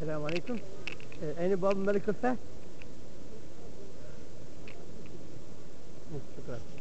Selamun Aleyküm. Any Bob Medical Fact? Şükran.